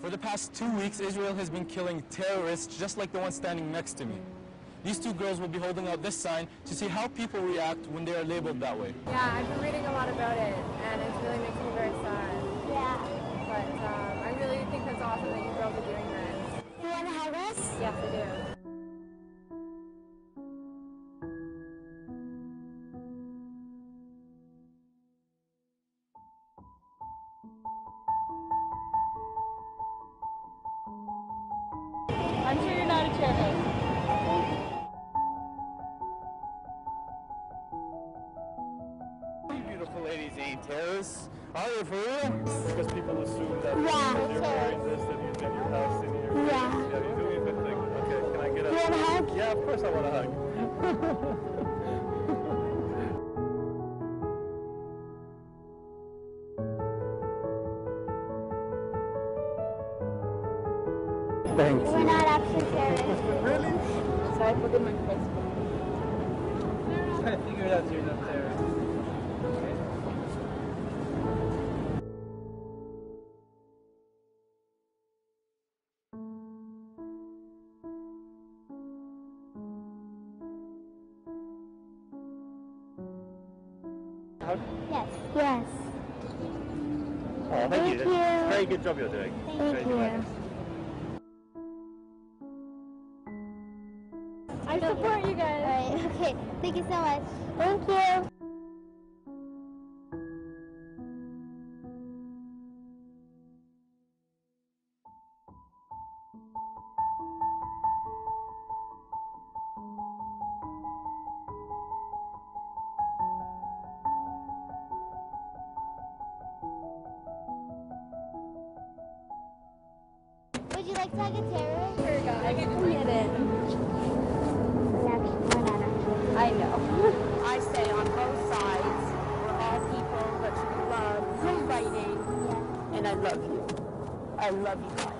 For the past two weeks, Israel has been killing terrorists just like the one standing next to me. These two girls will be holding out this sign to see how people react when they are labeled that way. Yeah, I've been reading a lot about it, and it really makes me very sad. Yeah. But um, I really think that's awesome that you girls are doing this. You want to hug us? Yes, I do. I'm sure you're not a terrorist. You beautiful ladies ain't terrorists. Are they for real? Because people assume that Yeah. you're wearing this, that you've been your house and you're Yeah. yeah, you're doing a good thing. Okay, can I get a You want a hug? Yeah, of course I want a hug. Thanks. We're not actually terrorists. really? Sorry, look at my face. I figured out you're not there. Yes. Yes. Oh, thank, Thank you. you. Very good job you're doing. Thank Very you. I support you guys. All right. Okay. Thank you so much. Thank you. Would you like to hug a terrorist? Here you go. I can read it. We're not actually. I know. I say on both sides, we're all people that should be loved, fighting, Yeah. And I love you. I love you.